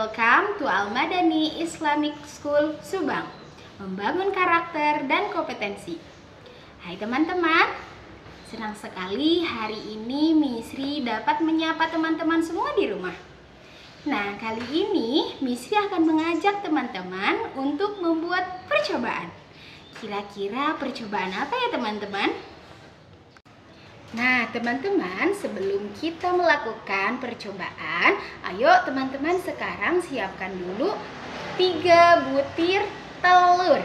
welcome to Al Madani Islamic School Subang. Membangun karakter dan kompetensi. Hai teman-teman, senang sekali hari ini Misri dapat menyapa teman-teman semua di rumah. Nah, kali ini Misri akan mengajak teman-teman untuk membuat percobaan. Kira-kira percobaan apa ya teman-teman? Nah, teman-teman, sebelum kita melakukan percobaan, ayo teman-teman sekarang siapkan dulu 3 butir telur.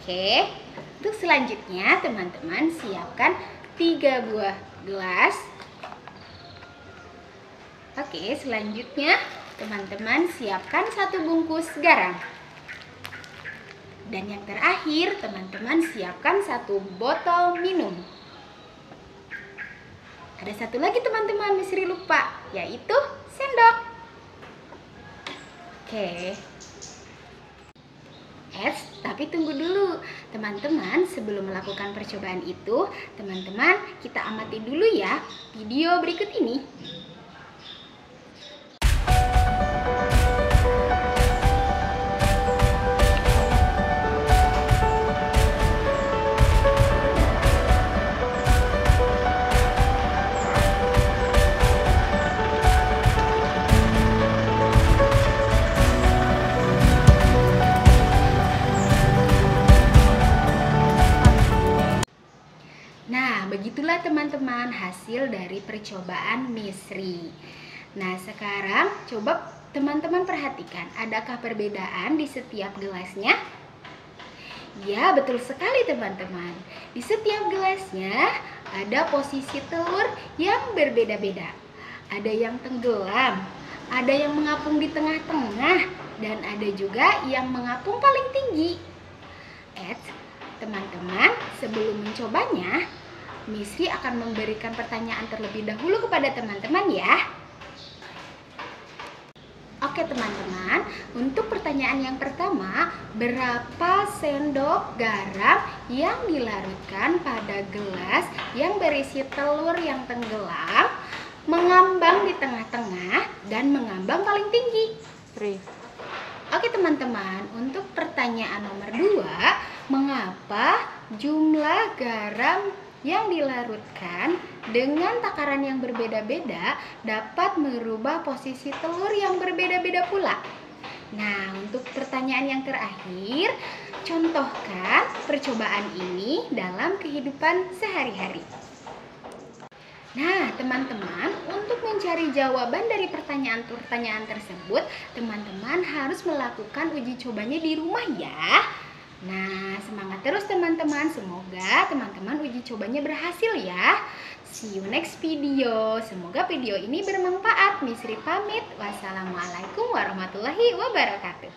Oke. Untuk selanjutnya, teman-teman siapkan 3 buah gelas. Oke, selanjutnya teman-teman siapkan satu bungkus garam. Dan yang terakhir, teman-teman siapkan satu botol minum. Ada satu lagi teman-teman Misri lupa, yaitu sendok. Oke. Es, tapi tunggu dulu. Teman-teman, sebelum melakukan percobaan itu, teman-teman kita amati dulu ya video berikut ini. Nah, begitulah teman-teman hasil dari percobaan Misri. Nah, sekarang coba teman-teman perhatikan, adakah perbedaan di setiap gelasnya? Ya, betul sekali teman-teman. Di setiap gelasnya ada posisi telur yang berbeda-beda. Ada yang tenggelam, ada yang mengapung di tengah-tengah, dan ada juga yang mengapung paling tinggi. Eh, teman-teman, sebelum mencobanya, Misri akan memberikan pertanyaan terlebih dahulu kepada teman-teman ya. Oke teman-teman, untuk pertanyaan yang pertama, berapa sendok garam yang dilarutkan pada gelas yang berisi telur yang tenggelam, mengambang di tengah-tengah, dan mengambang paling tinggi? Three. Oke teman-teman, untuk pertanyaan nomor dua, mengapa jumlah garam yang dilarutkan dengan takaran yang berbeda-beda dapat merubah posisi telur yang berbeda-beda pula. Nah, untuk pertanyaan yang terakhir, contohkan percobaan ini dalam kehidupan sehari-hari. Nah, teman-teman, untuk mencari jawaban dari pertanyaan-pertanyaan tersebut, teman-teman harus melakukan uji cobanya di rumah ya. Nah, semangat terus teman-teman. Semoga teman-teman uji cobanya berhasil ya. See you next video. Semoga video ini bermanfaat. Misri pamit. Wassalamualaikum warahmatullahi wabarakatuh.